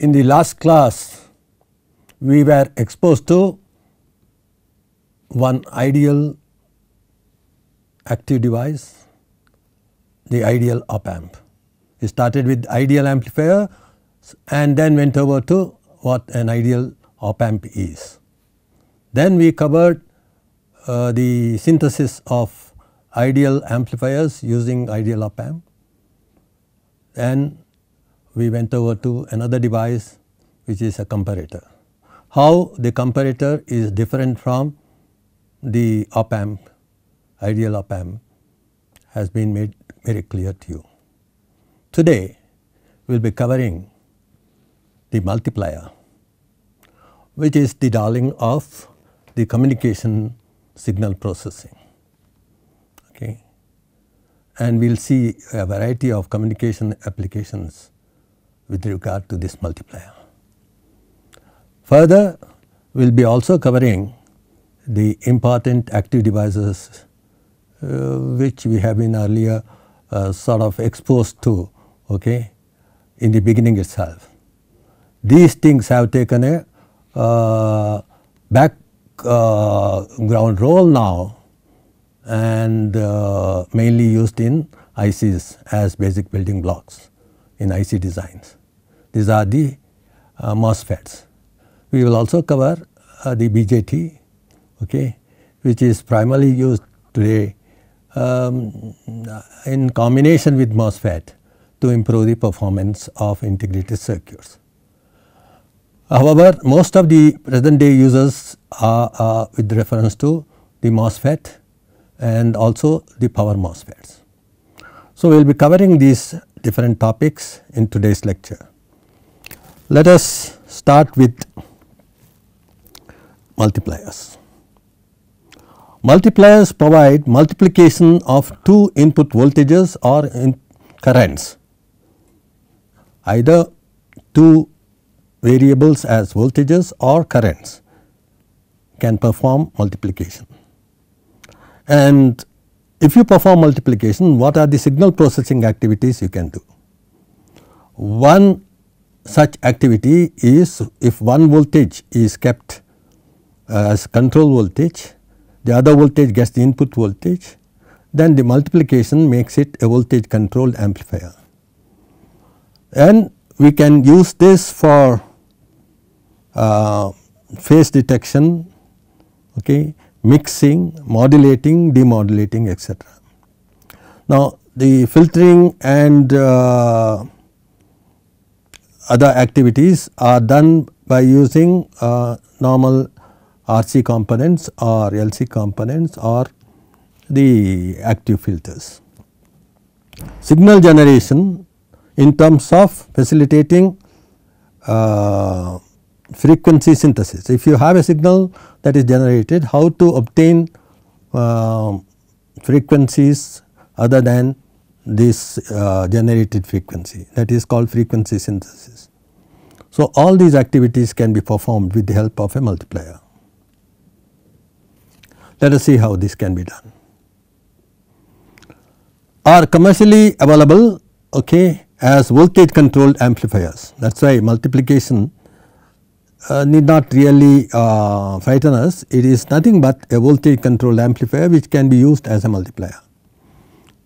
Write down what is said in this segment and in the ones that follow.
in the last class we were exposed to one ideal active device, the ideal op amp. We started with ideal amplifier and then went over to what an ideal op amp is. Then we covered uh, the synthesis of ideal amplifiers using ideal op amp. Then we went over to another device which is a comparator. How the comparator is different from the op amp, ideal op amp has been made very clear to you. Today we will be covering the multiplier which is the darling of the communication signal processing. Okay. And we will see a variety of communication applications with regard to this multiplier. Further, we will be also covering the important active devices uh, which we have been earlier uh, sort of exposed to okay, in the beginning itself. These things have taken a uh, background uh, role now and uh, mainly used in ICs as basic building blocks in IC designs. These are the uh, MOSFETs. We will also cover uh, the BJT okay, which is primarily used today um, in combination with MOSFET to improve the performance of integrated circuits. However, most of the present day users are, are with reference to the MOSFET and also the power MOSFETs. So, we will be covering these different topics in today's lecture. Let us start with multipliers. Multipliers provide multiplication of two input voltages or in currents either two variables as voltages or currents can perform multiplication. And if you perform multiplication what are the signal processing activities you can do. One such activity is if one voltage is kept uh, as control voltage, the other voltage gets the input voltage, then the multiplication makes it a voltage controlled amplifier. And we can use this for uh, phase detection, okay, mixing, modulating, demodulating etc. Now, the filtering and uh, other activities are done by using uh, normal RC components or LC components or the active filters. Signal generation in terms of facilitating uh, frequency synthesis. If you have a signal that is generated, how to obtain uh, frequencies other than this uh, generated frequency that is called frequency synthesis. So, all these activities can be performed with the help of a multiplier. Let us see how this can be done. Are commercially available okay, as voltage controlled amplifiers that is why multiplication uh, need not really uh, frighten us. It is nothing but a voltage controlled amplifier which can be used as a multiplier.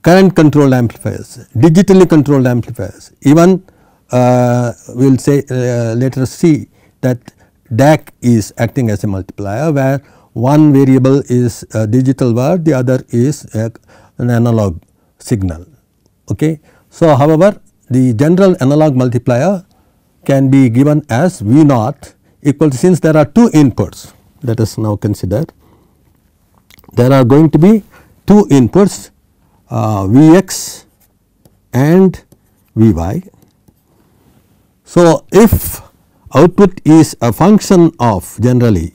Current controlled amplifiers, digitally controlled amplifiers, even uh, we will say uh, us see that DAC is acting as a multiplier where one variable is a digital word, the other is a, an analog signal. Okay. So, however, the general analog multiplier can be given as V naught equal to since there are two inputs let us now consider there are going to be two inputs Vx and Vy. So, if output is a function of generally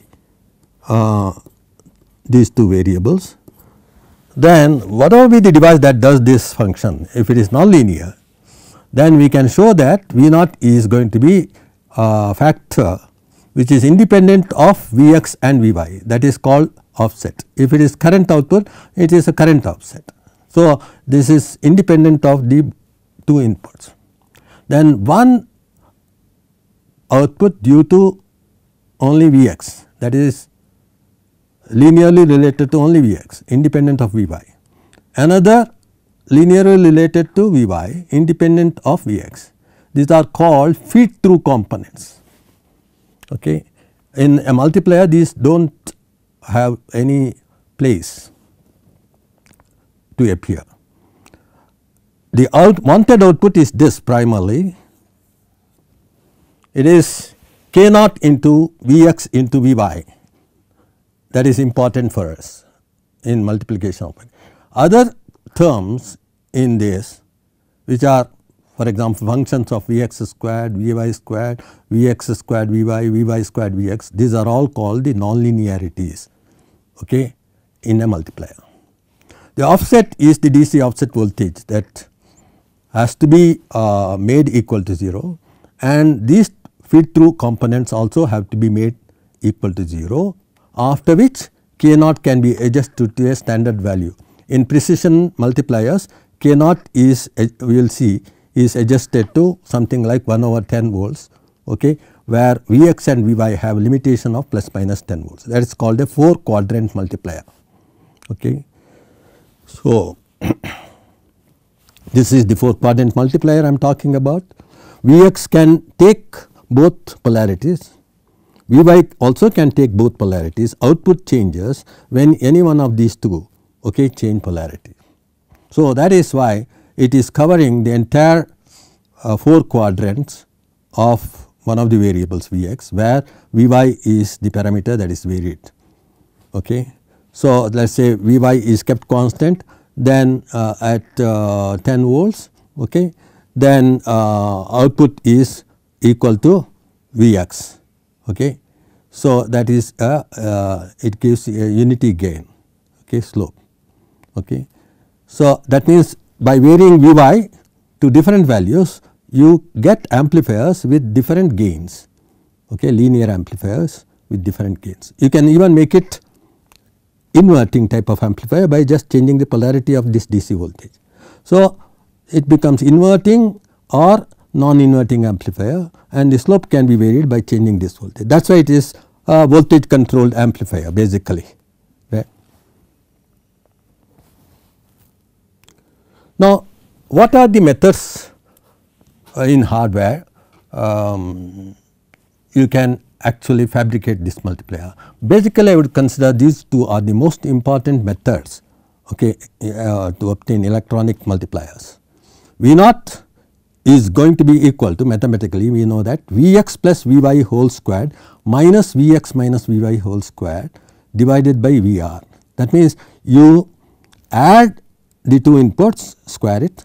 uh, these two variables then whatever be the device that does this function if it is nonlinear then we can show that V naught is going to be a factor which is independent of Vx and Vy that is called offset. If it is current output it is a current offset. So, this is independent of the two inputs. Then one output due to only Vx that is linearly related to only Vx independent of Vy. Another linearly related to Vy independent of Vx. These are called feed through components. Okay. In a multiplier these do not have any place to appear. The out wanted output is this primarily it is k naught into Vx into Vy that is important for us in multiplication. Of other terms in this which are for example, functions of Vx squared, Vy squared, Vx squared Vy, Vy squared Vx these are all called the nonlinearities okay, in a multiplier. The offset is the DC offset voltage that has to be uh, made equal to 0 and these feed through components also have to be made equal to 0 after which k naught can be adjusted to a standard value. In precision multipliers k naught is we will see is adjusted to something like 1 over 10 volts okay, where Vx and Vy have limitation of plus minus 10 volts that is called a 4 quadrant multiplier. Okay. So, this is the 4 quadrant multiplier I am talking about. Vx can take both polarities Vy also can take both polarities output changes when any one of these two okay, change polarity. So, that is why it is covering the entire uh, 4 quadrants of one of the variables Vx where Vy is the parameter that is varied. Okay. So, let us say Vy is kept constant then uh, at uh, 10 volts okay, then uh, output is equal to Vx. Okay. So, that is a, uh, it gives a unity gain okay, slope. Okay. So, that means by varying Vy to different values you get amplifiers with different gains okay, linear amplifiers with different gains. You can even make it inverting type of amplifier by just changing the polarity of this DC voltage. So, it becomes inverting or non-inverting amplifier and the slope can be varied by changing this voltage. That is why it is a voltage controlled amplifier basically. Right. Now, what are the methods uh, in hardware um, you can actually fabricate this multiplier. Basically, I would consider these two are the most important methods okay, uh, to obtain electronic multipliers. V naught is going to be equal to mathematically we know that Vx plus Vy whole squared minus Vx minus Vy whole squared divided by Vr. That means, you add the two inputs square it,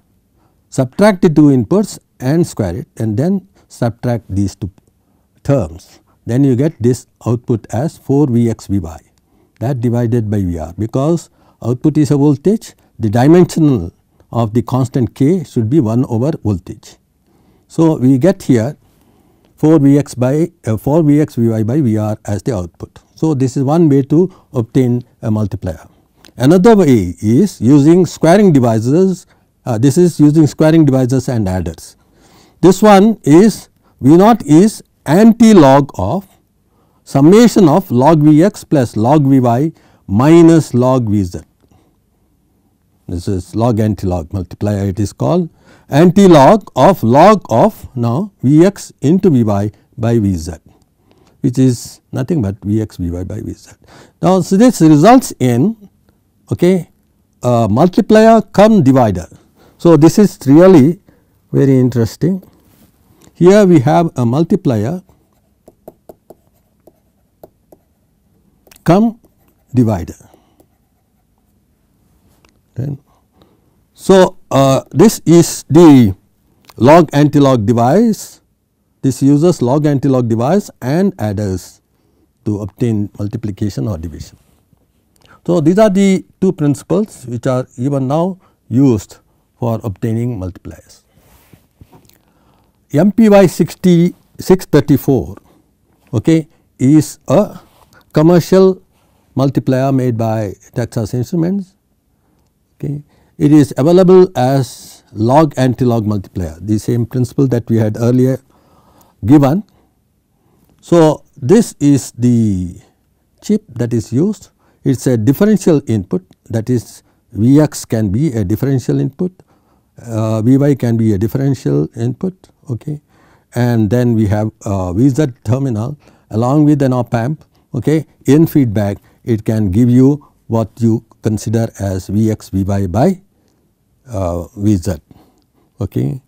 subtract the two inputs and square it and then subtract these two terms. Then you get this output as 4 Vx Vy that divided by Vr because output is a voltage the dimensional of the constant k should be 1 over voltage. So, we get here 4 Vx by uh, 4 Vx Vy by Vr as the output. So, this is one way to obtain a multiplier. Another way is using squaring devices, uh, this is using squaring devices and adders. This one is V naught is anti log of summation of log Vx plus log Vy minus log Vz this is log anti-log multiplier it is called anti-log of log of now Vx into Vy by Vz which is nothing but Vx Vy by Vz. Now, so this results in okay, multiplier cum divider. So, this is really very interesting. Here we have a multiplier come divider. Then, so, uh, this is the log anti-log device. This uses log anti-log device and adders to obtain multiplication or division. So, these are the two principles which are even now used for obtaining multipliers. MPY 6634 okay, is a commercial multiplier made by Texas Instruments Okay. It is available as log anti-log multiplier the same principle that we had earlier given. So, this is the chip that is used. It is a differential input that is Vx can be a differential input, uh, Vy can be a differential input okay. and then we have uh, Vz terminal along with an op amp okay. in feedback it can give you what you consider as Vx Vy by uh, Vz okay.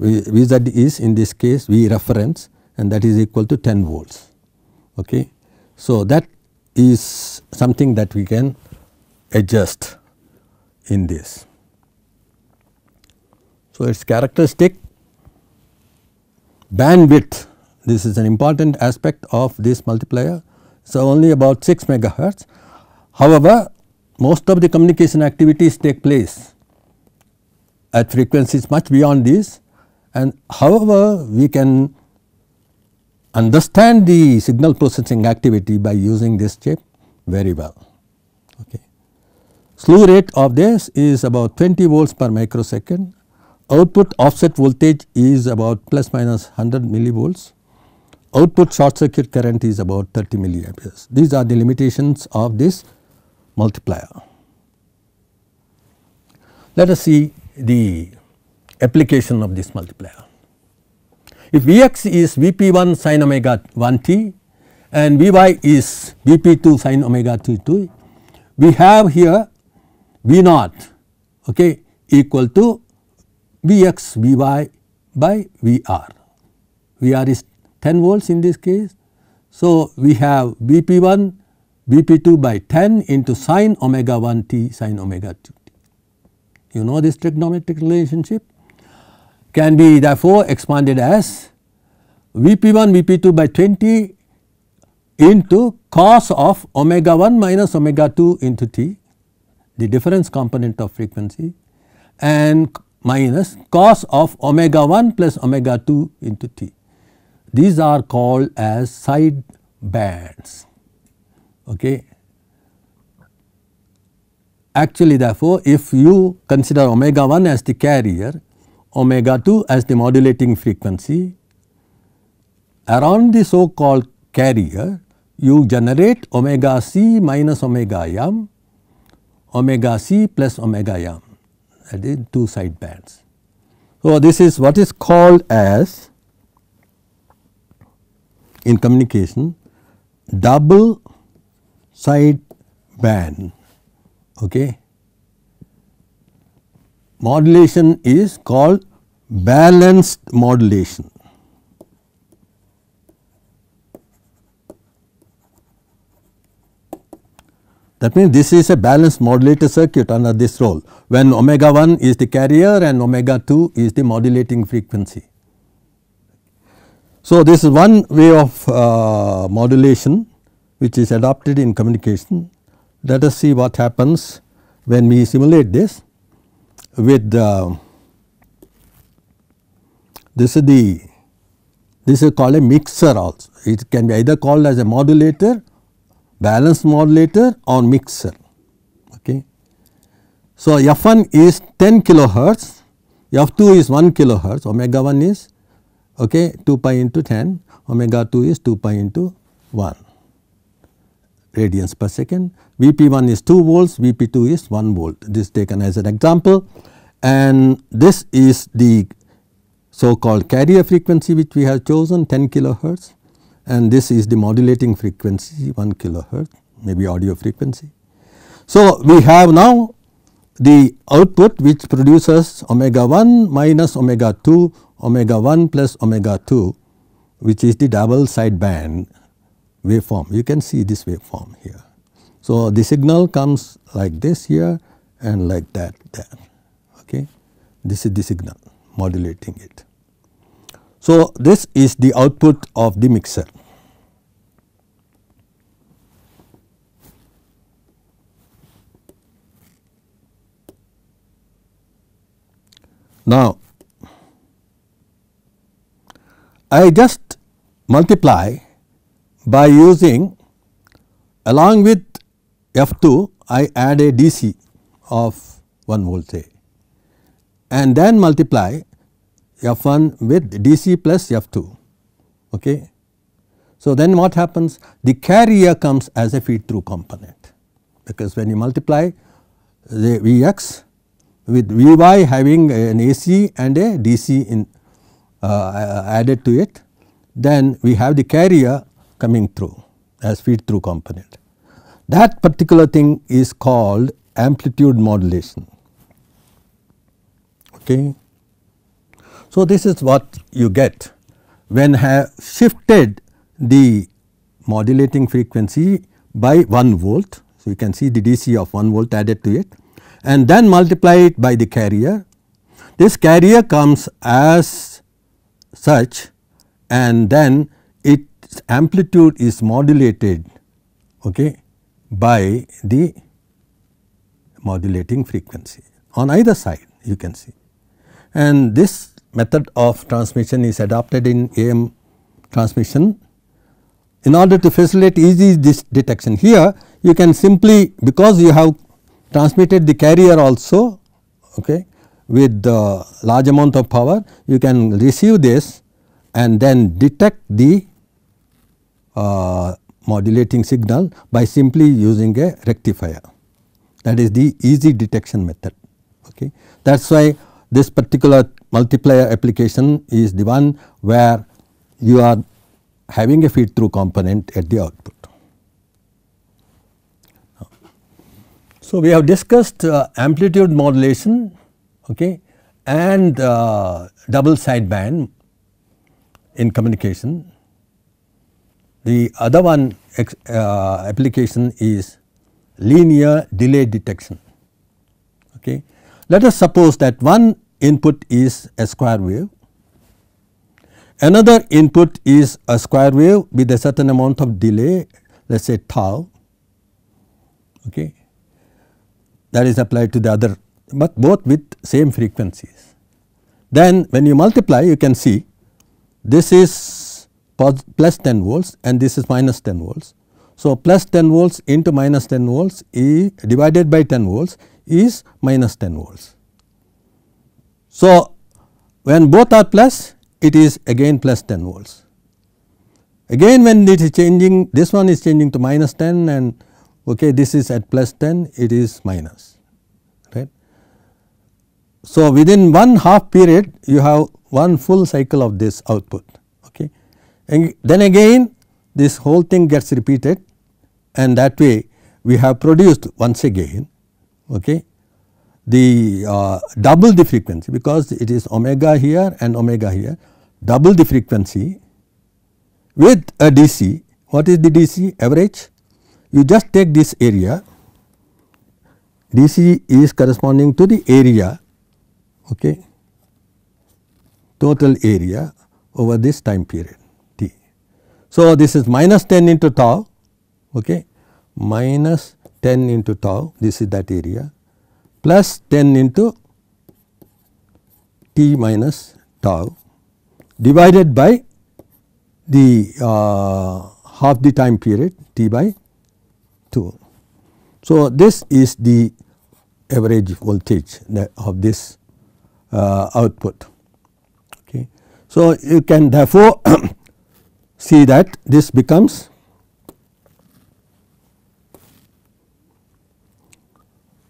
Vz is in this case V reference and that is equal to 10 volts. Okay. So, that is something that we can adjust in this. So, its characteristic bandwidth this is an important aspect of this multiplier. So, only about 6 megahertz. However, most of the communication activities take place at frequencies much beyond this and however we can understand the signal processing activity by using this chip very well. Okay. Slew rate of this is about 20 volts per microsecond, output offset voltage is about plus minus 100 millivolts, output short circuit current is about 30 milliamperes. These are the limitations of this multiplier. Let us see the application of this multiplier. If Vx is Vp1 sin omega 1 t and Vy is Vp2 sin omega 2 t, we have here V naught okay, equal to Vx Vy by Vr. Vr is 10 volts in this case. So, we have Vp1 Vp2 by 10 into sin omega 1 t sin omega 2 t. You know this trigonometric relationship can be therefore expanded as Vp1 Vp2 by 20 into cos of omega 1 minus omega 2 into t the difference component of frequency and minus cos of omega 1 plus omega 2 into t. These are called as side bands. Okay. Actually therefore, if you consider omega 1 as the carrier, omega 2 as the modulating frequency, around the so called carrier you generate omega c minus omega m, omega c plus omega m that is two side bands. So, this is what is called as in communication double side band. Okay. Modulation is called balanced modulation. That means, this is a balanced modulator circuit under this role when omega 1 is the carrier and omega 2 is the modulating frequency. So, this is one way of uh, modulation which is adopted in communication. Let us see what happens when we simulate this with uh, this is the this is called a mixer also. It can be either called as a modulator balanced modulator or mixer. Okay. So, F1 is 10 kilohertz, F2 is 1 kilohertz, omega 1 is okay, 2 pi into 10, omega 2 is 2 pi into 1 radians per second. Vp1 is 2 volts, Vp2 is 1 volt. This is taken as an example and this is the so called carrier frequency which we have chosen 10 kilohertz and this is the modulating frequency 1 kilohertz maybe audio frequency. So, we have now the output which produces omega 1 minus omega 2 omega 1 plus omega 2 which is the double side band waveform you can see this waveform here. So, the signal comes like this here and like that there okay this is the signal modulating it. So, this is the output of the mixer. Now, I just multiply by using along with F2 I add a DC of 1 volt say and then multiply F1 with DC plus F2. Okay. So, then what happens? The carrier comes as a feed through component because when you multiply the Vx with Vy having an AC and a DC in uh, added to it, then we have the carrier coming through as feed through component. That particular thing is called amplitude modulation. Okay. So, this is what you get when have shifted the modulating frequency by 1 volt. So, you can see the DC of 1 volt added to it and then multiply it by the carrier. This carrier comes as such and then its amplitude is modulated okay, by the modulating frequency on either side you can see. And this method of transmission is adopted in AM transmission in order to facilitate easy this detection. Here you can simply because you have transmitted the carrier also okay, with the large amount of power you can receive this and then detect the uh, modulating signal by simply using a rectifier that is the easy detection method. Okay. That is why this particular multiplier application is the one where you are having a feed through component at the output. So, we have discussed uh, amplitude modulation okay, and uh, double sideband in communication. The other one uh, application is linear delay detection. Okay. Let us suppose that one input is a square wave, another input is a square wave with a certain amount of delay let us say tau okay. That is applied to the other but both with same frequencies. Then when you multiply you can see this is plus 10 volts and this is minus 10 volts. So, plus 10 volts into minus 10 volts E divided by 10 volts is minus 10 volts. So, when both are plus it is again plus 10 volts. Again when it is changing this one is changing to minus 10 and okay, this is at plus 10 it is minus right. So, within one half period you have one full cycle of this output okay. And then again this whole thing gets repeated and that way we have produced once again okay, the uh, double the frequency because it is omega here and omega here double the frequency with a DC. What is the DC average? You just take this area. DC is corresponding to the area okay, total area over this time period t. So, this is minus 10 into tau okay, minus 10 into tau this is that area plus 10 into t minus tau divided by the uh, half the time period t by 2. So, this is the average voltage of this uh, output. Okay. So, you can therefore see that this becomes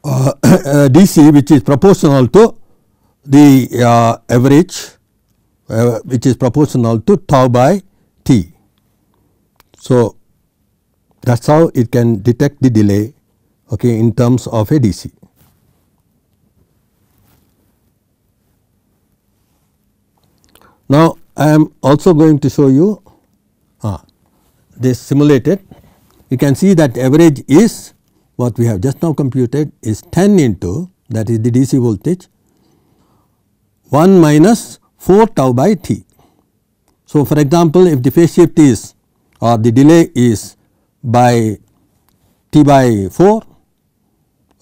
uh, DC which is proportional to the uh, average uh, which is proportional to tau by t. So, that is how it can detect the delay okay, in terms of a DC. Now, I am also going to show you uh, this simulated. You can see that average is what we have just now computed is 10 into that is the DC voltage 1 minus 4 tau by t. So, for example, if the phase shift is or the delay is by t by 4,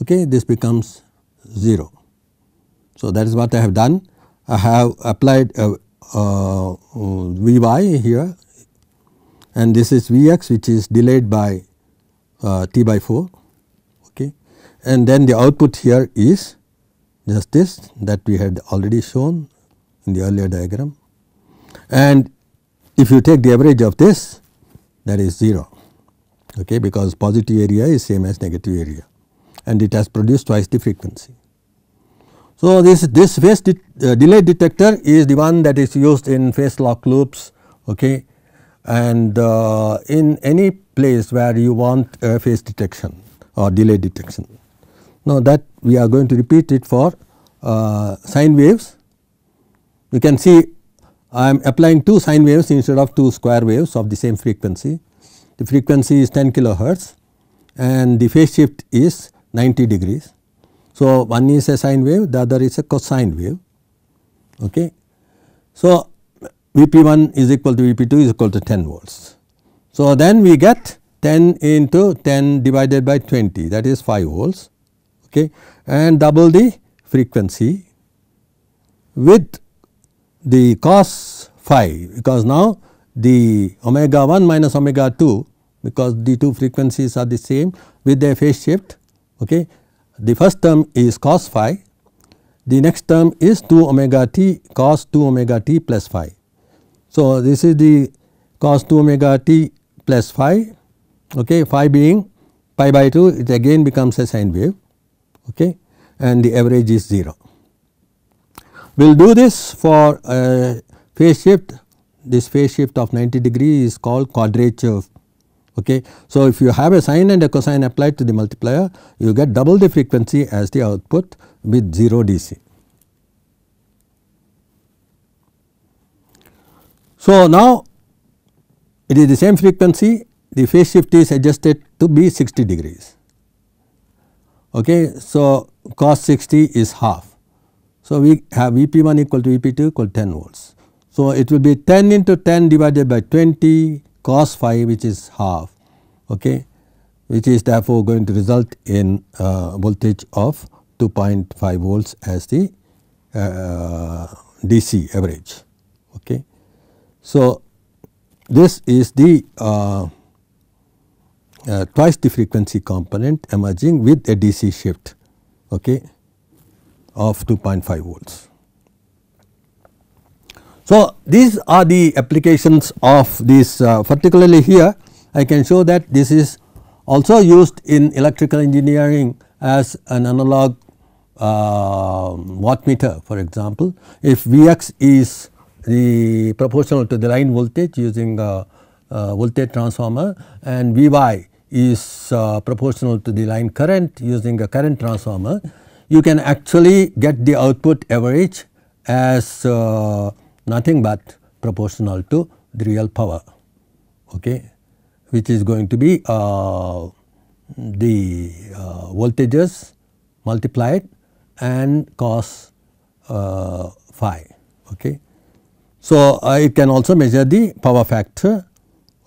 okay, this becomes 0. So, that is what I have done. I have applied uh, V y here and this is V x which is delayed by uh, T by 4 okay. and then the output here is just this that we had already shown in the earlier diagram and if you take the average of this that is 0 okay, because positive area is same as negative area and it has produced twice the frequency. So, this, this phase de uh, delay detector is the one that is used in phase lock loops okay, and uh, in any place where you want phase detection or delay detection. Now, that we are going to repeat it for uh, sine waves. You can see I am applying 2 sine waves instead of 2 square waves of the same frequency. The frequency is 10 kilohertz and the phase shift is 90 degrees. So, one is a sine wave, the other is a cosine wave. Okay. So, Vp 1 is equal to Vp 2 is equal to 10 volts. So, then we get 10 into 10 divided by 20 that is 5 volts okay, and double the frequency with the cos phi because now the omega 1 minus omega 2 because the two frequencies are the same with their phase shift. Okay. The first term is cos phi, the next term is 2 omega t cos 2 omega t plus phi. So, this is the cos 2 omega t plus phi, okay, phi being pi by 2 it again becomes a sine wave okay, and the average is 0. We will do this for a phase shift, this phase shift of 90 degree is called quadrature. Okay. So, if you have a sine and a cosine applied to the multiplier, you get double the frequency as the output with 0 DC. So, now it is the same frequency, the phase shift is adjusted to be 60 degrees. Okay. So, cos 60 is half so, we have V p 1 equal to V p 2 equal to 10 volts. So, it will be 10 into 10 divided by 20 cos phi which is half okay, which is therefore going to result in uh, voltage of 2.5 volts as the uh, DC average. Okay. So, this is the uh, uh, twice the frequency component emerging with a DC shift. Okay of 2.5 volts. So, these are the applications of this uh, particularly here I can show that this is also used in electrical engineering as an analog uh, wattmeter for example. If Vx is the proportional to the line voltage using a, a voltage transformer and Vy is uh, proportional to the line current using a current transformer you can actually get the output average as uh, nothing but proportional to the real power okay, which is going to be uh, the uh, voltages multiplied and cos uh, phi. Okay. So, it can also measure the power factor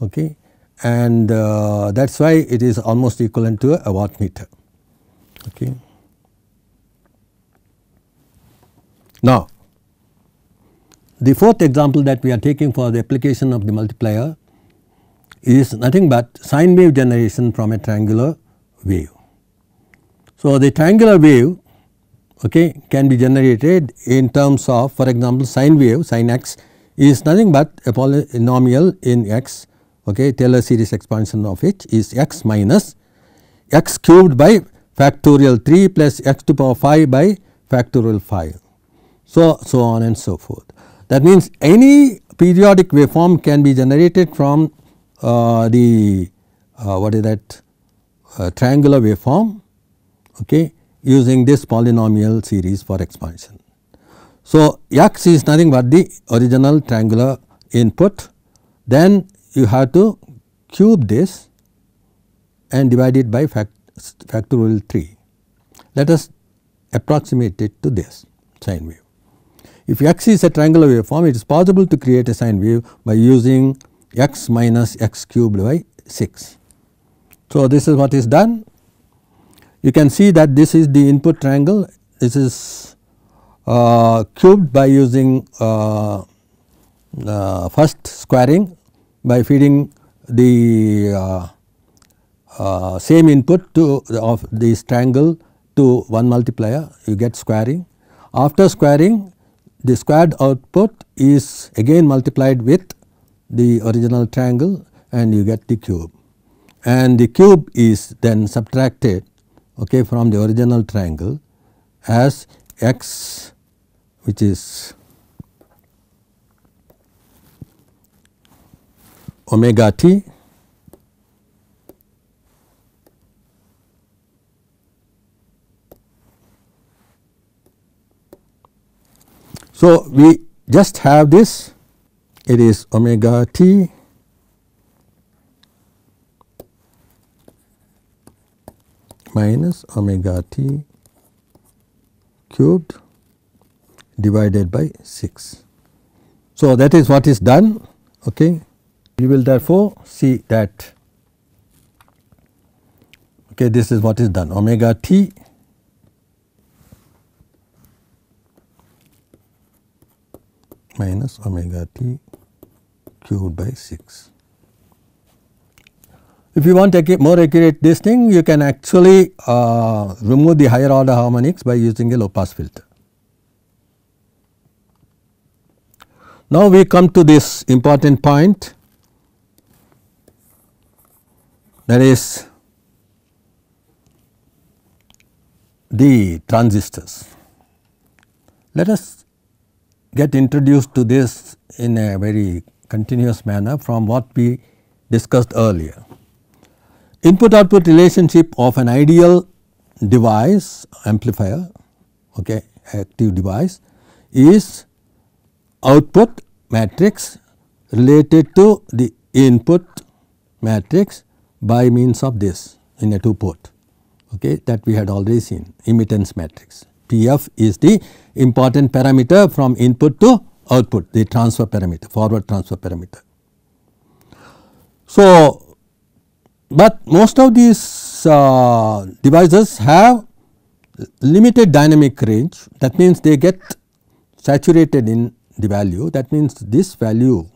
okay, and uh, that is why it is almost equivalent to a wattmeter. Okay. Now, the fourth example that we are taking for the application of the multiplier is nothing but sine wave generation from a triangular wave. So, the triangular wave okay, can be generated in terms of for example, sine wave sine x is nothing but a polynomial in x okay, Taylor series expansion of which is x minus x cubed by factorial 3 plus x to power 5 by factorial 5 so, so on and so forth. That means, any periodic waveform can be generated from uh, the uh, what is that uh, triangular waveform okay, using this polynomial series for expansion. So, x is nothing but the original triangular input then you have to cube this and divide it by fact, factorial 3. Let us approximate it to this sine wave. If x is a triangular waveform, it is possible to create a sine wave by using x minus x cubed by 6. So, this is what is done. You can see that this is the input triangle, this is uh, cubed by using uh, uh, first squaring by feeding the uh, uh, same input to of this triangle to one multiplier you get squaring. After squaring the squared output is again multiplied with the original triangle and you get the cube. And the cube is then subtracted okay, from the original triangle as x which is omega t So, we just have this it is omega t minus omega t cubed divided by 6. So, that is what is done. Okay. You will therefore see that okay, this is what is done omega t minus omega t cubed by 6. If you want to more accurate this thing, you can actually uh, remove the higher order harmonics by using a low pass filter. Now, we come to this important point that is the transistors. Let us get introduced to this in a very continuous manner from what we discussed earlier. Input output relationship of an ideal device amplifier okay, active device is output matrix related to the input matrix by means of this in a 2 port okay, that we had already seen immittance matrix. PF is the important parameter from input to output the transfer parameter forward transfer parameter. So, but most of these uh, devices have limited dynamic range that means they get saturated in the value that means this value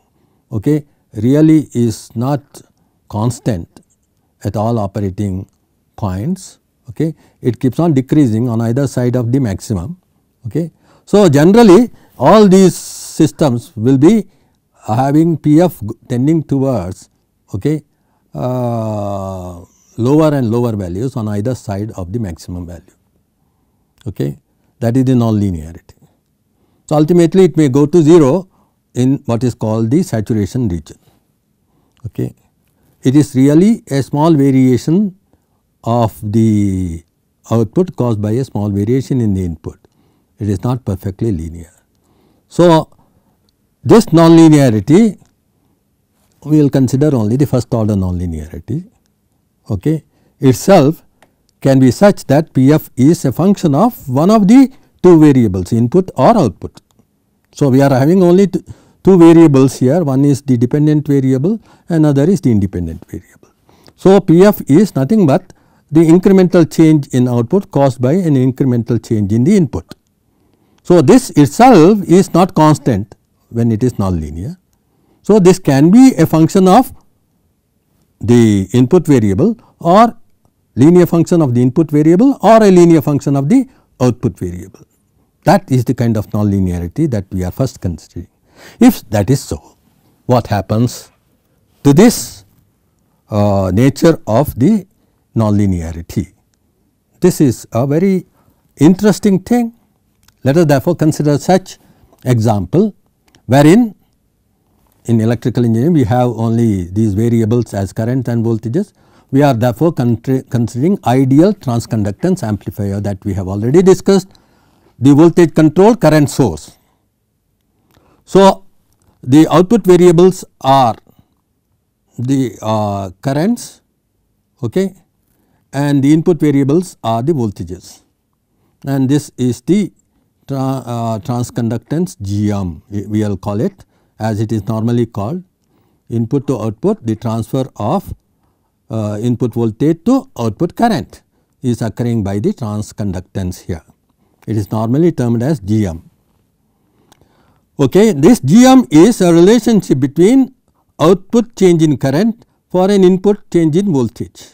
okay, really is not constant at all operating points okay. it keeps on decreasing on either side of the maximum. Okay. So, generally all these systems will be having PF tending towards okay, uh, lower and lower values on either side of the maximum value. Okay. That is the non-linearity. So, ultimately it may go to 0 in what is called the saturation region. Okay. It is really a small variation of the output caused by a small variation in the input. It is not perfectly linear. So, this non-linearity we will consider only the first order non-linearity okay, itself can be such that Pf is a function of one of the two variables input or output. So, we are having only two variables here one is the dependent variable another is the independent variable. So, Pf is nothing but the incremental change in output caused by an incremental change in the input. So, this itself is not constant when it is nonlinear so, this can be a function of the input variable or linear function of the input variable or a linear function of the output variable. That is the kind of nonlinearity that we are first considering. If that is so, what happens to this uh, nature of the nonlinearity? This is a very interesting thing. Let us therefore consider such example wherein in electrical engineering we have only these variables as current and voltages. We are therefore considering ideal transconductance amplifier that we have already discussed the voltage control current source. So, the output variables are the uh, currents okay, and the input variables are the voltages and this is the tra uh, transconductance GM we will call it as it is normally called input to output the transfer of uh, input voltage to output current is occurring by the transconductance here. It is normally termed as GM. Okay, this GM is a relationship between output change in current for an input change in voltage.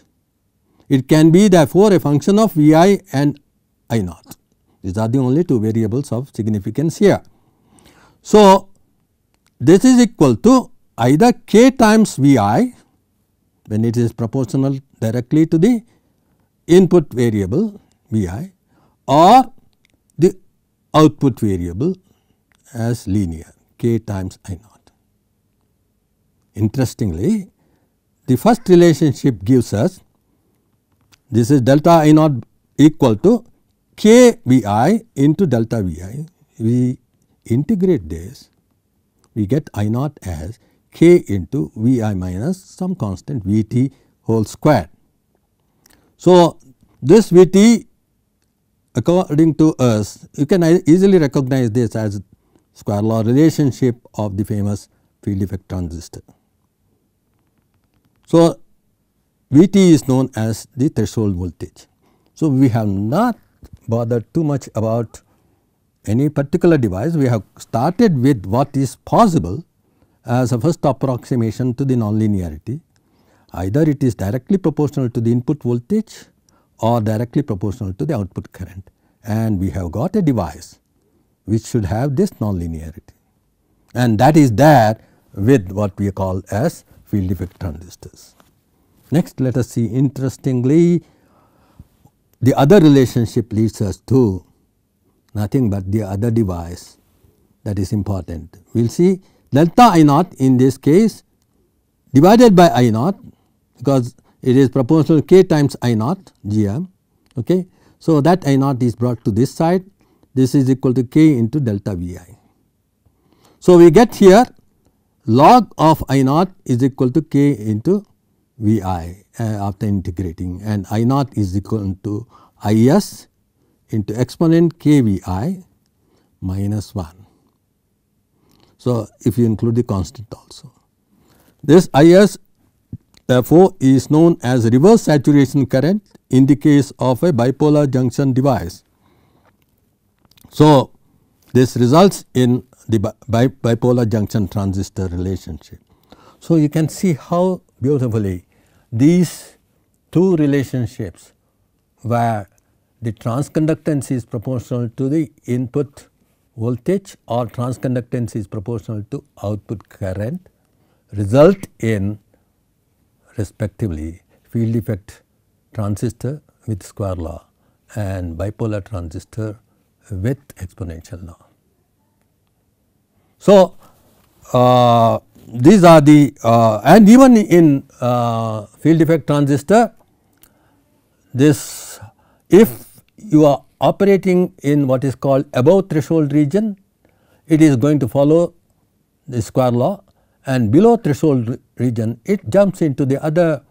It can be therefore a function of Vi and I naught. These are the only two variables of significance here. So, this is equal to either k times V i when it is proportional directly to the input variable Vi or the output variable as linear k times I naught. Interestingly, the first relationship gives us this is delta I naught equal to k V i into delta V i. We integrate this, we get I naught as k into V i minus some constant V t whole square. So, this V t according to us you can easily recognize this as square law relationship of the famous field effect transistor. So, V t is known as the threshold voltage. So, we have not bothered too much about any particular device, we have started with what is possible as a first approximation to the nonlinearity. Either it is directly proportional to the input voltage or directly proportional to the output current and we have got a device which should have this nonlinearity and that is there with what we call as field effect transistors. Next let us see interestingly the other relationship leads us to nothing but the other device that is important. We will see delta I naught in this case divided by I naught because it is proportional to k times I naught gm. Okay. So, that I naught is brought to this side this is equal to k into delta V i. So, we get here log of I naught is equal to k into V i uh, after integrating and I naught is equal to I s into exponent k V i minus 1. So, if you include the constant also. This I s therefore, is known as reverse saturation current in the case of a bipolar junction device. So, this results in the bi bipolar junction transistor relationship. So, you can see how beautifully these two relationships where the transconductance is proportional to the input voltage or transconductance is proportional to output current result in respectively field effect transistor with square law and bipolar transistor with exponential law. So, uh, these are the uh, and even in uh, field effect transistor this if you are operating in what is called above threshold region it is going to follow the square law and below threshold region it jumps into the other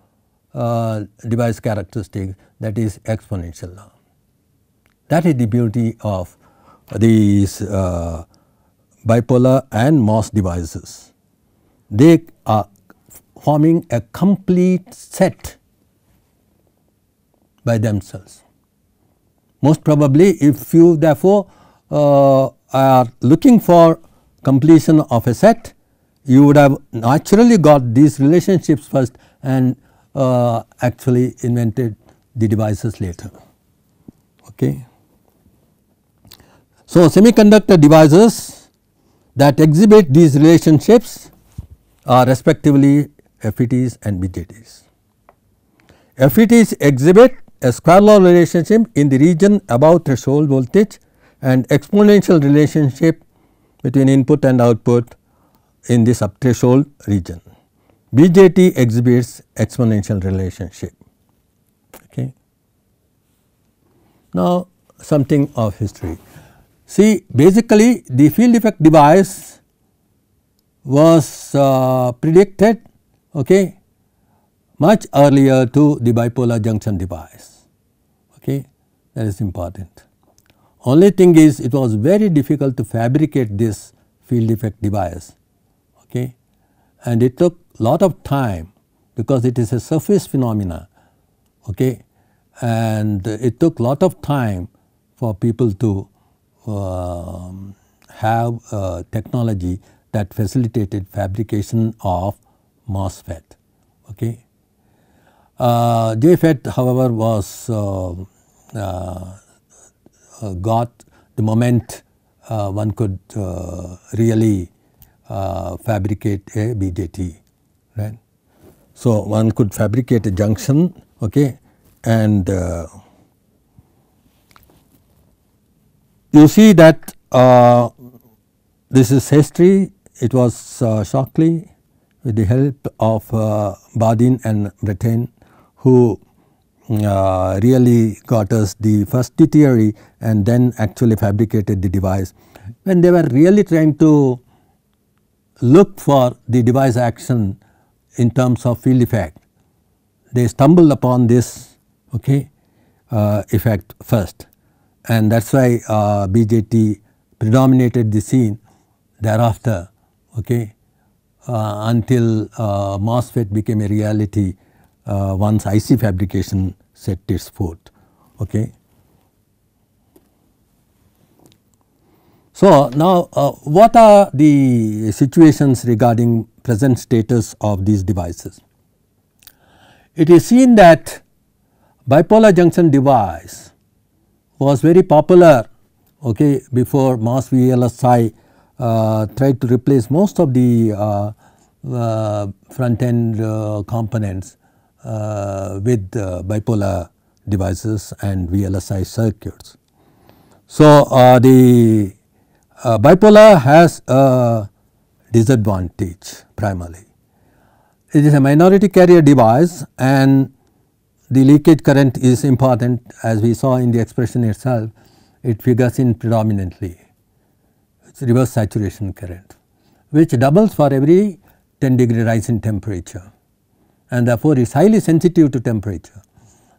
uh, device characteristic that is exponential law. That is the beauty of these uh, bipolar and MOS devices. They are forming a complete set by themselves. Most probably if you therefore uh, are looking for completion of a set, you would have naturally got these relationships first and uh, actually invented the devices later. Okay. So, semiconductor devices that exhibit these relationships are respectively FETs and BJTs. FETs exhibit a square law relationship in the region above threshold voltage and exponential relationship between input and output in the subthreshold region. BJT exhibits exponential relationship. Okay. Now, something of history. See basically the field effect device was uh, predicted okay, much earlier to the bipolar junction device. Okay, that is important. Only thing is it was very difficult to fabricate this field effect device. Okay, and it took lot of time because it is a surface phenomena. Okay, and it took lot of time for people to um, have uh, technology that facilitated fabrication of MOSFET. Okay. Uh, JFET however was uh, uh, uh got the moment one could really fabricate a BJT right. So, one could fabricate a junction okay, and you see that uh, this is history it was uh, Shockley with the help of uh, Bardeen and Brattain who uh, really got us the first theory and then actually fabricated the device. When they were really trying to look for the device action in terms of field effect, they stumbled upon this okay, uh, effect first and that is why uh, BJT predominated the scene thereafter okay, until uh, MOSFET became a reality uh, once IC fabrication set its foot. Okay. So, now uh, what are the situations regarding present status of these devices? It is seen that bipolar junction device was very popular okay, before MOS VLSI uh, tried to replace most of the uh, uh, front end uh, components uh, with bipolar devices and VLSI circuits. So, the bipolar has a disadvantage primarily. It is a minority carrier device and the leakage current is important as we saw in the expression itself, it figures in predominantly it is reverse saturation current which doubles for every 10 degree rise in temperature and therefore, is highly sensitive to temperature.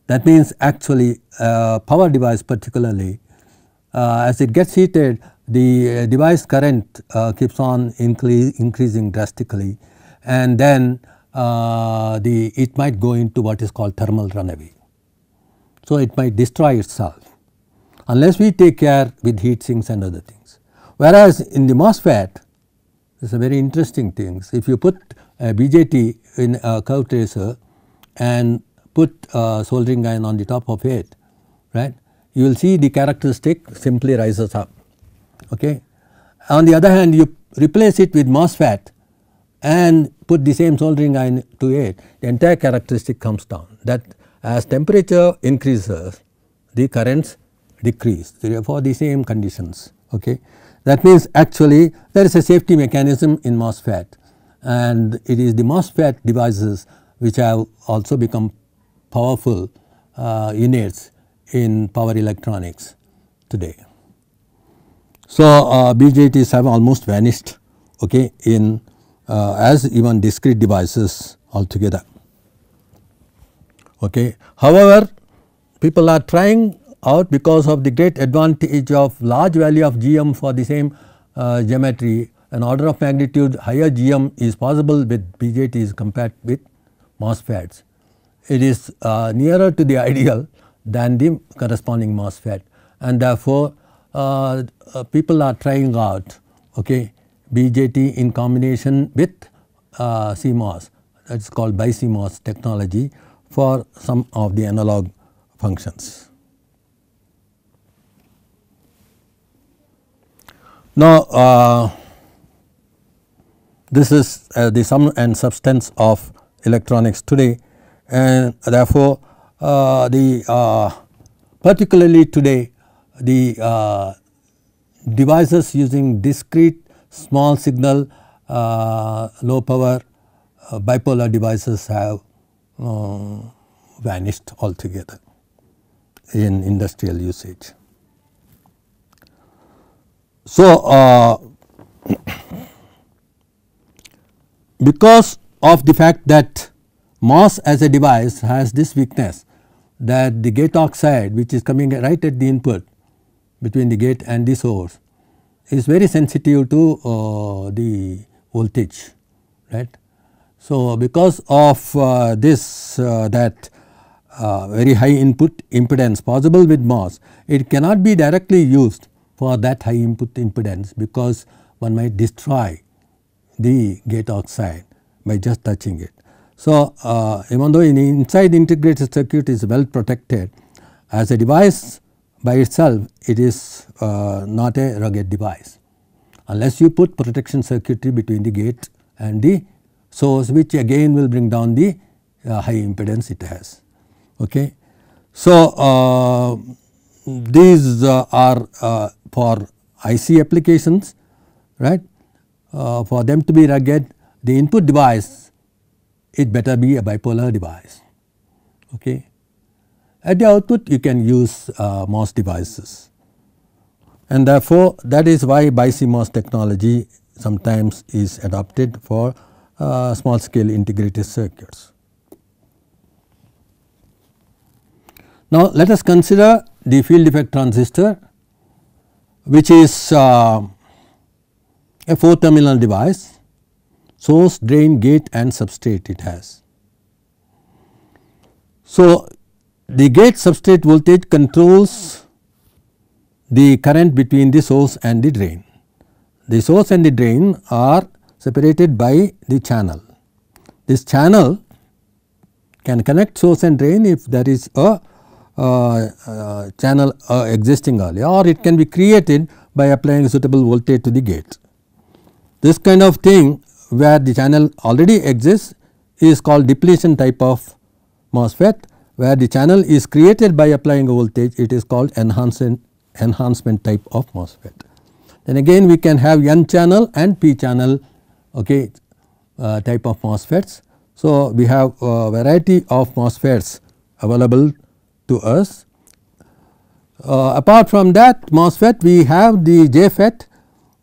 That means actually uh, power device particularly uh, as it gets heated the uh, device current uh, keeps on increase, increasing drastically and then uh, the it might go into what is called thermal runaway. So, it might destroy itself unless we take care with heat sinks and other things. Whereas, in the MOSFET this is a very interesting thing. If you put uh, a BJT in a curve tracer and put a soldering iron on the top of it right you will see the characteristic simply rises up. Okay. On the other hand you replace it with MOSFET and put the same soldering iron to it, the entire characteristic comes down that as temperature increases the currents decrease therefore the same conditions. Okay. That means actually there is a safety mechanism in MOSFET and it is the MOSFET devices which have also become powerful uh, units in power electronics today. So, uh, BJTs have almost vanished okay, in uh, as even discrete devices altogether. Okay. However, people are trying out because of the great advantage of large value of GM for the same uh, geometry an order of magnitude higher GM is possible with BJTs compared with MOSFETs. It is uh, nearer to the ideal than the corresponding MOSFET and therefore, uh, uh, people are trying out okay, BJT in combination with uh, CMOS that is called BiCMOS technology for some of the analog functions. Now, uh, this is uh, the sum and substance of electronics today and therefore, uh, the uh, particularly today the uh, devices using discrete small signal uh, low power bipolar devices have vanished altogether in industrial usage. So, because of the fact that MOS as a device has this weakness that the gate oxide which is coming right at the input between the gate and the source is very sensitive to uh, the voltage right. So, because of uh, this uh, that uh, very high input impedance possible with MOS it cannot be directly used for that high input impedance because one might destroy the gate oxide by just touching it. So, uh, even though in inside integrated circuit is well protected as a device by itself it is uh, not a rugged device unless you put protection circuitry between the gate and the source which again will bring down the uh, high impedance it has. Okay. So, uh, these uh, are uh, for IC applications right. Uh, for them to be rugged the input device it better be a bipolar device. Okay. At the output you can use uh, MOS devices and therefore, that is why BiCMOS technology sometimes is adopted for uh, small scale integrated circuits. Now, let us consider the field effect transistor which is uh, a 4 terminal device source, drain, gate and substrate it has. So, the gate substrate voltage controls the current between the source and the drain. The source and the drain are separated by the channel. This channel can connect source and drain if there is a channel uh, existing earlier or it can be created by applying suitable voltage to the gate. This kind of thing where the channel already exists is called depletion type of MOSFET where the channel is created by applying a voltage it is called enhancement enhancement type of MOSFET. Then again we can have N channel and P channel okay, uh, type of MOSFETs. So, we have a variety of MOSFETs available to us. Uh, apart from that MOSFET we have the JFET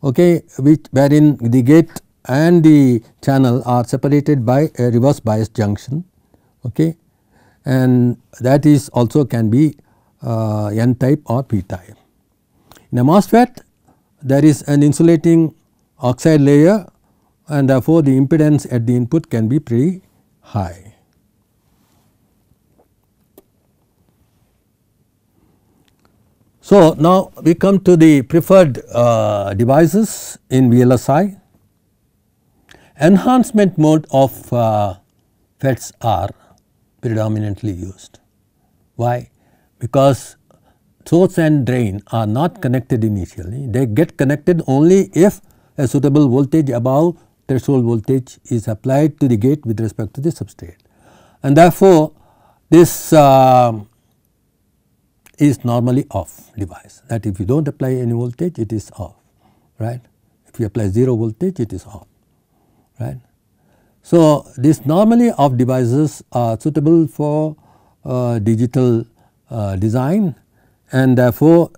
okay, which wherein the gate and the channel are separated by a reverse bias junction okay, and that is also can be uh, N type or P type. In a MOSFET there is an insulating oxide layer and therefore, the impedance at the input can be pretty high. So, now we come to the preferred uh, devices in VLSI. Enhancement mode of uh, FETs are predominantly used. Why? Because source and drain are not connected initially, they get connected only if a suitable voltage above threshold voltage is applied to the gate with respect to the substrate. And therefore, this uh, is normally off device that if you do not apply any voltage it is off right. If you apply 0 voltage it is off right. So, this normally off devices are suitable for uh, digital uh, design and therefore,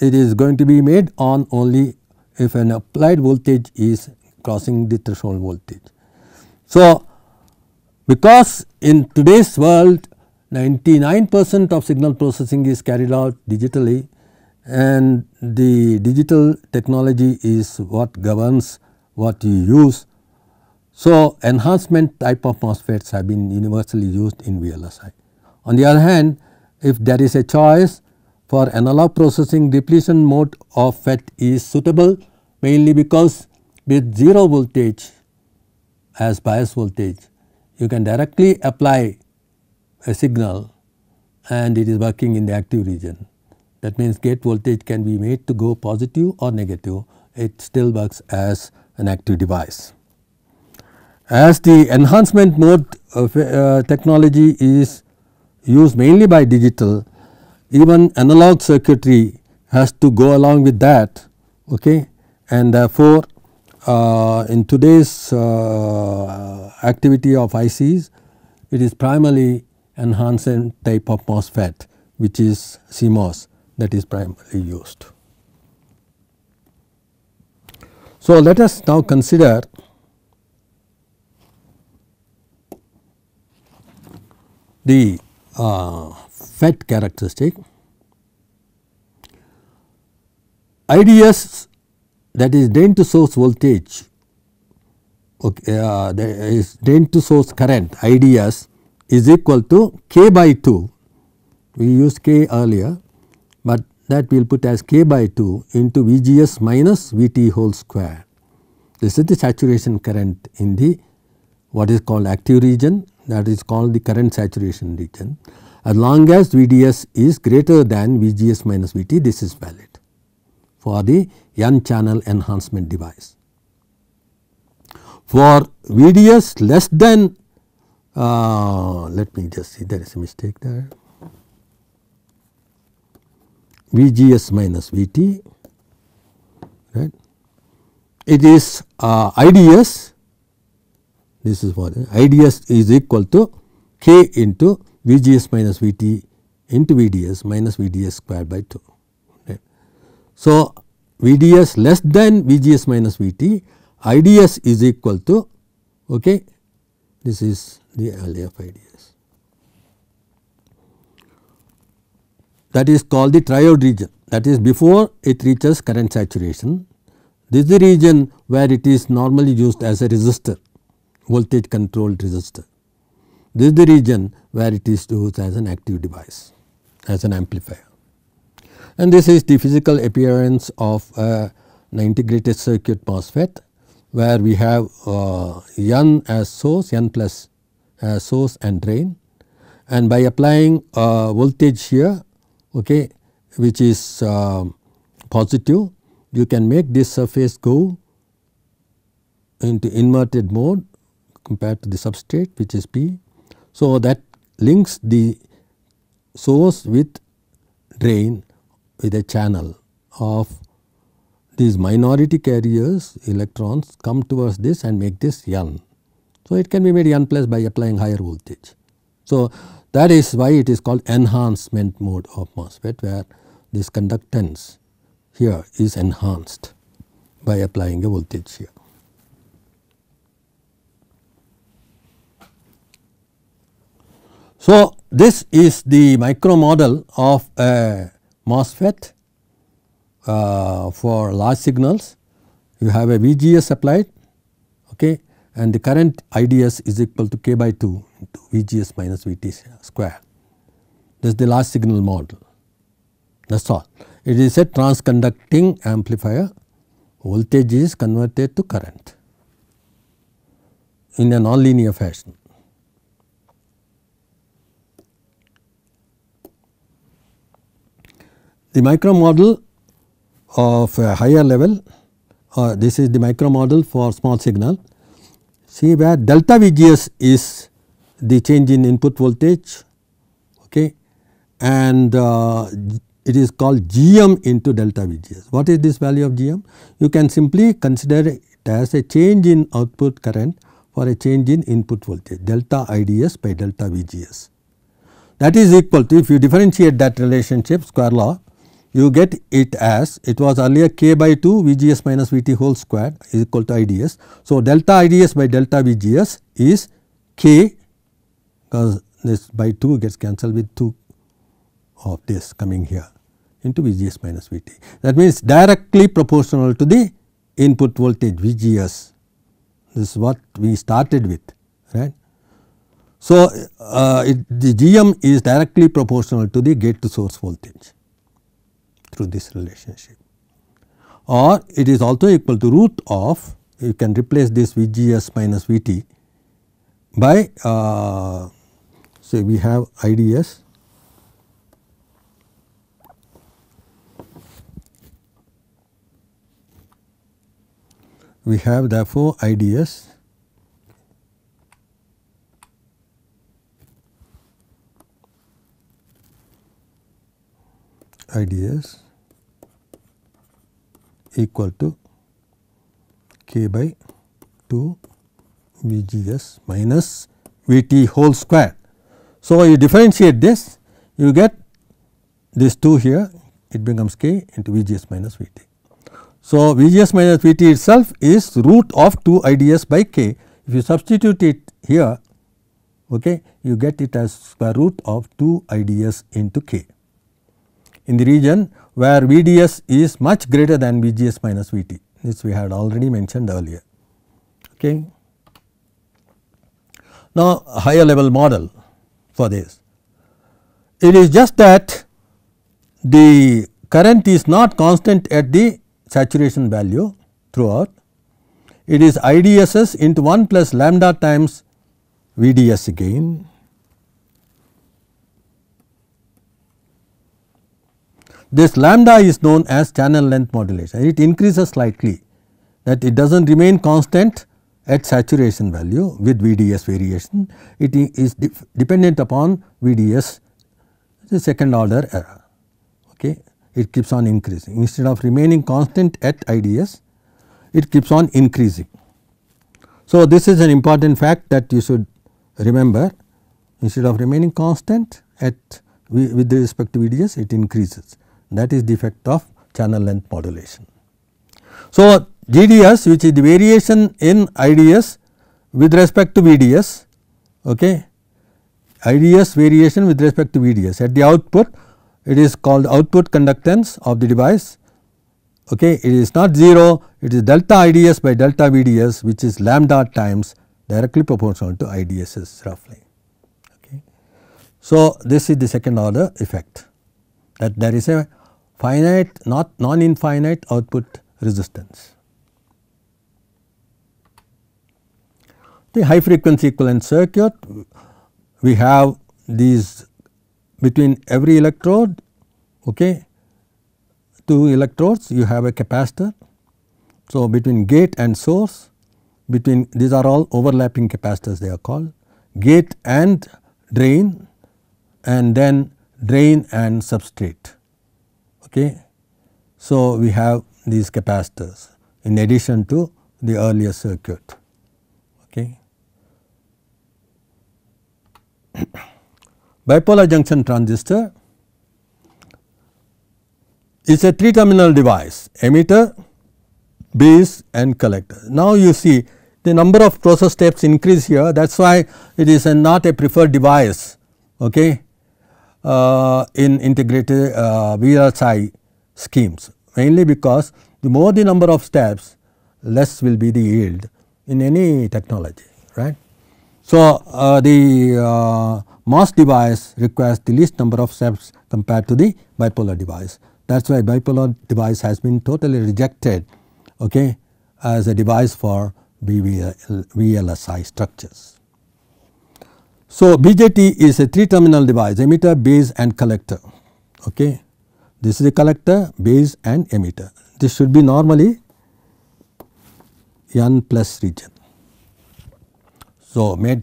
it is going to be made on only if an applied voltage is crossing the threshold voltage. So, because in today's world 99 percent of signal processing is carried out digitally and the digital technology is what governs what you use. So, enhancement type of MOSFETs have been universally used in VLSI. On the other hand, if there is a choice for analog processing depletion mode of FET is suitable mainly because with 0 voltage as bias voltage you can directly apply a signal and it is working in the active region. That means gate voltage can be made to go positive or negative it still works as an active device. As the enhancement mode of uh, technology is used mainly by digital even analog circuitry has to go along with that okay and therefore uh, in today's uh, activity of ICs it is primarily enhancement type of MOSFET which is CMOS that is primarily used. So, let us now consider the uh, FET characteristic. IDS that is drain to source voltage okay, uh, is drain to source current IDS is equal to k by 2. We used k earlier, but that we will put as k by 2 into VGS minus VT whole square. This is the saturation current in the what is called active region that is called the current saturation region as long as VDS is greater than VGS minus VT this is valid for the N channel enhancement device. For VDS less than uh, let me just see there is a mistake there. VGS minus VT right. It is uh, IDS this is what IDS is equal to K into VGS minus VT into VDS minus VDS squared by 2. Right. So, VDS less than VGS minus VT IDS is equal to okay, this is the value of IDS. That is called the triode region that is before it reaches current saturation. This is the region where it is normally used as a resistor voltage controlled resistor. This is the region where it is used as an active device as an amplifier. And this is the physical appearance of an integrated circuit MOSFET where we have uh, N as source, N plus source and drain and by applying uh, voltage here okay, which is uh, positive you can make this surface go into inverted mode compared to the substrate which is P. So, that links the source with drain with a channel of these minority carriers electrons come towards this and make this N. So, it can be made plus by applying higher voltage. So, that is why it is called enhancement mode of MOSFET where this conductance here is enhanced by applying a voltage here. So, this is the micro model of a MOSFET uh, for large signals. You have a VGS applied okay, and the current IDS is equal to k by 2 into VGS minus VT square. This is the last signal model that is all. It is a transconducting amplifier voltage is converted to current in a nonlinear fashion. The micro model of a higher level uh, this is the micro model for small signal. See where delta VGS is the change in input voltage okay, and uh, it is called GM into delta VGS. What is this value of GM? You can simply consider it as a change in output current for a change in input voltage delta IDS by delta VGS. That is equal to if you differentiate that relationship square law you get it as it was earlier k by 2 VGS minus VT whole square is equal to IDS. So, delta IDS by delta VGS is k because this by 2 gets cancelled with 2 of this coming here into VGS minus VT. That means, directly proportional to the input voltage VGS this is what we started with right. So, uh, it, the GM is directly proportional to the gate to source voltage through this relationship. Or it is also equal to root of you can replace this VGS minus VT by uh, say we have IDS we have therefore IDS IDS equal to k by 2 VGS minus VT whole square. So, you differentiate this you get this 2 here it becomes k into VGS minus VT. So, VGS minus VT itself is root of 2 IDS by k. If you substitute it here okay, you get it as square root of 2 IDS into k in the region where VDS is much greater than VGS minus VT this we had already mentioned earlier. Okay. Now, higher level model for this it is just that the current is not constant at the saturation value throughout it is IDSS into 1 plus lambda times VDS again This lambda is known as channel length modulation. It increases slightly that it does not remain constant at saturation value with VDS variation, it is dependent upon VDS the second order error. Okay. It keeps on increasing instead of remaining constant at IDS, it keeps on increasing. So, this is an important fact that you should remember instead of remaining constant at with respect to VDS it increases that is the effect of channel length modulation. So, GDS which is the variation in IDS with respect to VDS okay, IDS variation with respect to VDS at the output it is called output conductance of the device okay, it is not 0 it is delta IDS by delta VDS which is lambda times directly proportional to IDSs roughly. Okay. So, this is the second order effect that there is a finite not non infinite output resistance. The high frequency equivalent circuit we have these between every electrode okay, two electrodes you have a capacitor. So, between gate and source between these are all overlapping capacitors they are called gate and drain and then drain and substrate. Okay. So, we have these capacitors in addition to the earlier circuit. Okay. Bipolar junction transistor is a three terminal device emitter, base and collector. Now, you see the number of process steps increase here that is why it is a not a preferred device okay, in integrated uh, VLSI schemes mainly because the more the number of steps less will be the yield in any technology right. So, uh, the uh, MOS device requires the least number of steps compared to the bipolar device. That is why bipolar device has been totally rejected okay, as a device for VLSI structures. So, BJT is a 3 terminal device emitter, base and collector. Okay. This is a collector, base and emitter. This should be normally N plus region. So, made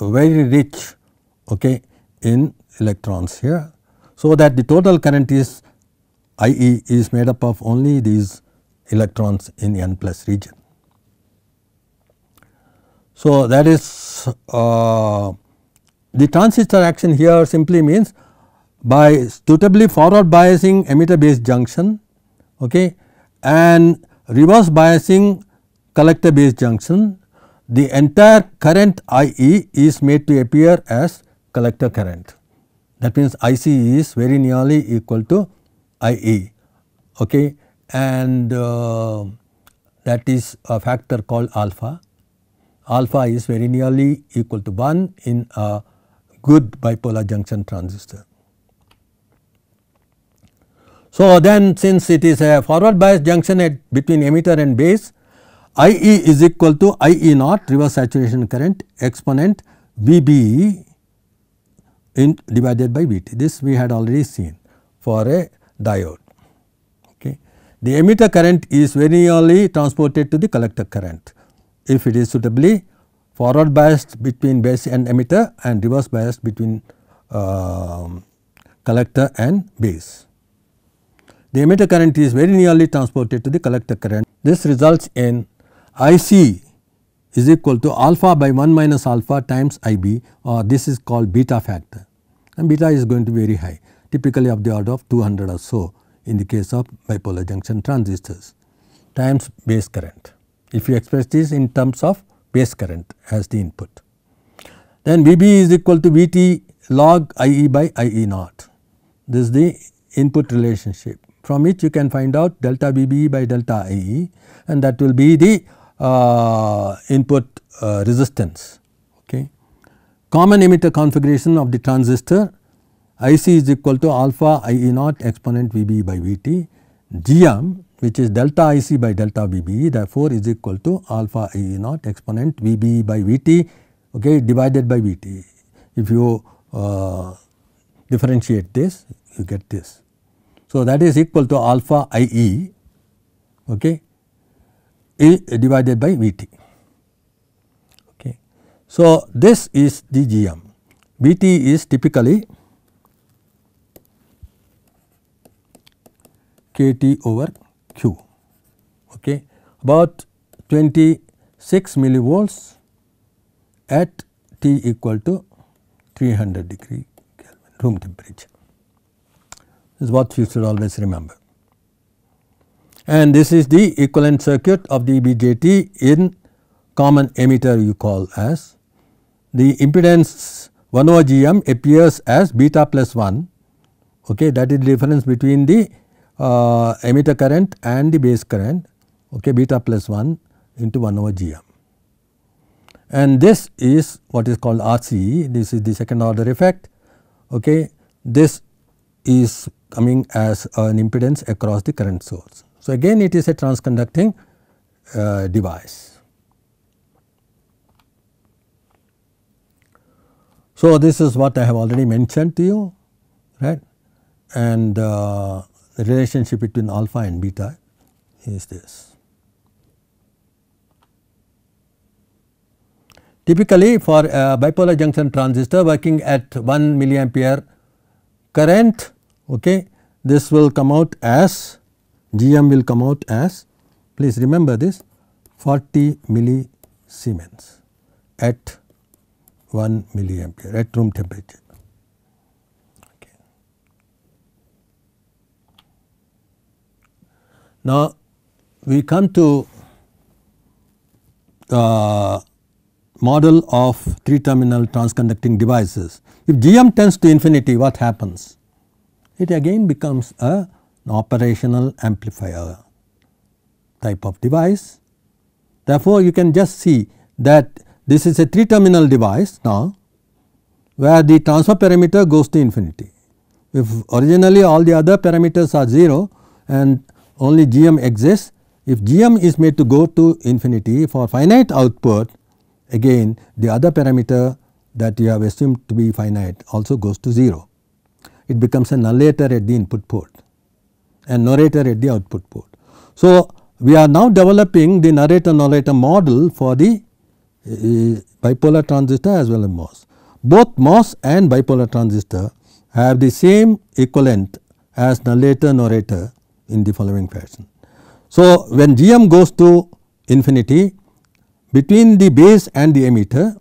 very rich okay, in electrons here. So, that the total current is IE is made up of only these electrons in N plus region. So, that is uh, the transistor action here simply means by suitably forward biasing emitter base junction okay, and reverse biasing collector base junction the entire current IE is made to appear as collector current. That means IC is very nearly equal to IE okay, and uh, that is a factor called alpha. Alpha is very nearly equal to 1 in a good bipolar junction transistor. So, then since it is a forward bias junction at between emitter and base IE is equal to IE naught reverse saturation current exponent VBE in divided by VT. This we had already seen for a diode. Okay. The emitter current is very nearly transported to the collector current if it is suitably forward biased between base and emitter and reverse biased between uh, collector and base. The emitter current is very nearly transported to the collector current. This results in IC is equal to alpha by 1 minus alpha times IB or this is called beta factor and beta is going to be very high typically of the order of 200 or so in the case of bipolar junction transistors times base current. If you express this in terms of base current as the input. Then VB is equal to VT log IE by IE naught. This is the input relationship from which you can find out delta VB by delta IE and that will be the uh, input uh, resistance. Okay. Common emitter configuration of the transistor IC is equal to alpha IE naught exponent VB by VT, GM which is delta IC by delta VB therefore, is equal to alpha IE naught exponent VB by VT okay, divided by VT. If you uh, differentiate this you get this. So, that is equal to alpha IE okay, divided by VT. Okay. So, this is the GM VT is typically kT over Q. Okay, about 26 millivolts at T equal to 300 degree Kelvin room temperature. This is what you should always remember. And this is the equivalent circuit of the BJT in common emitter you call as. The impedance 1 over GM appears as beta plus 1 okay, that is the difference between the uh, emitter current and the base current okay, beta plus 1 into 1 over GM. And this is what is called RCE, this is the second order effect. Okay. This is coming as an impedance across the current source. So, again it is a transconducting uh, device. So, this is what I have already mentioned to you right and uh, the relationship between alpha and beta is this. Typically for a bipolar junction transistor working at 1 milliampere current okay, this will come out as GM will come out as please remember this 40 millisiemens at 1 milliampere at room temperature. Now, we come to the model of 3 terminal transconducting devices. If GM tends to infinity what happens? It again becomes a, operational amplifier type of device. Therefore, you can just see that this is a 3 terminal device now where the transfer parameter goes to infinity. If originally all the other parameters are 0 and only GM exists. If GM is made to go to infinity for finite output again the other parameter that you have assumed to be finite also goes to 0. It becomes a nullator at the input port and norator at the output port. So, we are now developing the narrator norator model for the uh, bipolar transistor as well as MOS. Both MOS and bipolar transistor have the same equivalent as nullator norator in the following fashion. So, when GM goes to infinity between the base and the emitter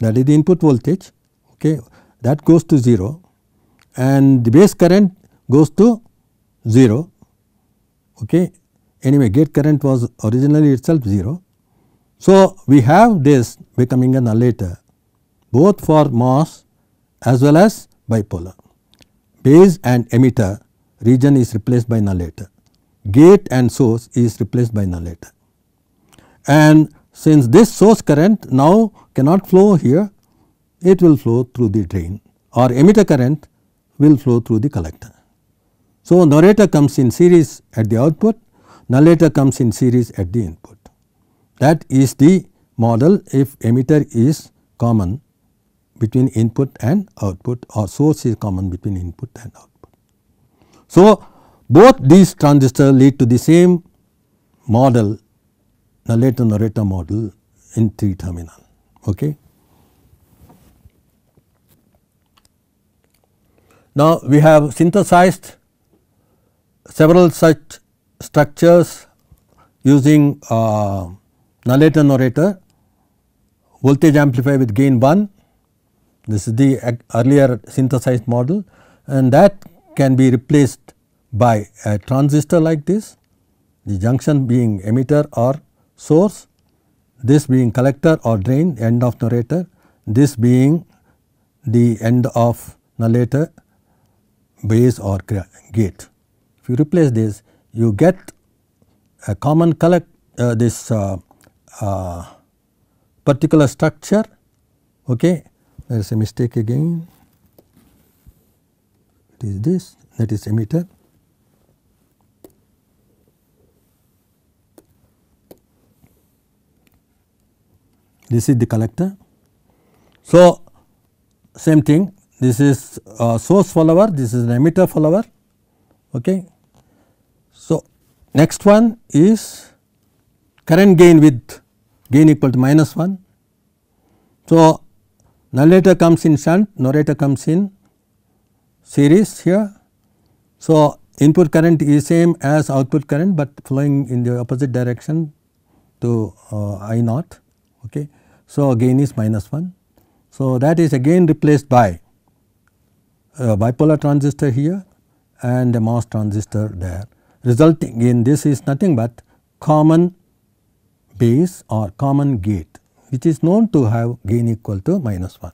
that is the input voltage okay, that goes to 0 and the base current goes to 0 okay. anyway gate current was originally itself 0. So, we have this becoming a nullator both for MOS as well as bipolar base and emitter region is replaced by nullator, gate and source is replaced by nullator. And since this source current now cannot flow here, it will flow through the drain or emitter current will flow through the collector. So, norator comes in series at the output, nullator comes in series at the input. That is the model if emitter is common between input and output or source is common between input and output. So, both these transistors lead to the same model the nullator norator model in 3 terminal. Okay. Now, we have synthesized several such structures using uh, nullator norator voltage amplifier with gain 1 this is the earlier synthesized model and that can be replaced by a transistor like this, the junction being emitter or source, this being collector or drain end of norator, this being the end of nullator base or gate. If you replace this you get a common collect uh, this uh, uh, particular structure okay there is a mistake again it is this that is emitter. This is the collector. So, same thing this is source follower, this is an emitter follower. Okay. So, next one is current gain with gain equal to minus 1. So, nullator comes in shunt, norator comes in series here. So, input current is same as output current, but flowing in the opposite direction to uh, I naught. Okay. So, gain is minus 1. So, that is again replaced by a bipolar transistor here and a MOS transistor there resulting in this is nothing but common base or common gate which is known to have gain equal to minus 1.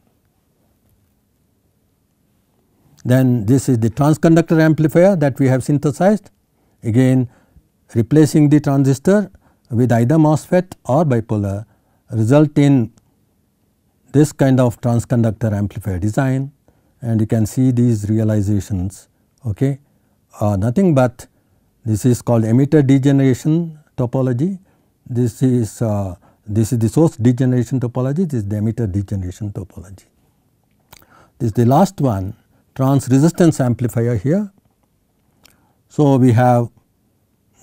Then this is the transconductor amplifier that we have synthesized. Again replacing the transistor with either MOSFET or bipolar result in this kind of transconductor amplifier design. And you can see these realizations okay, are nothing but this is called emitter degeneration topology. This is uh, this is the source degeneration topology, this is the emitter degeneration topology. This is the last one trans resistance amplifier here. So, we have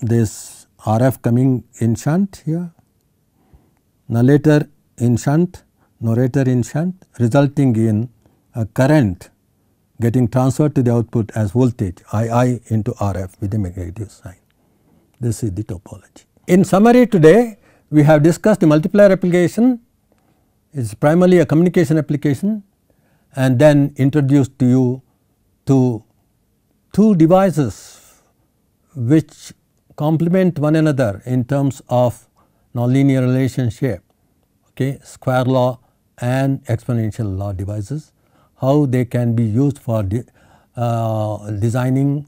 this RF coming in shunt here, nullator in shunt, norator in shunt resulting in a current getting transferred to the output as voltage II into RF with a negative sign. This is the topology. In summary today we have discussed the multiplier application is primarily a communication application and then introduced to you to two devices which complement one another in terms of nonlinear relationship okay, square law and exponential law devices how they can be used for de, uh, designing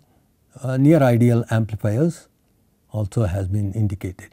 uh, near ideal amplifiers also has been indicated.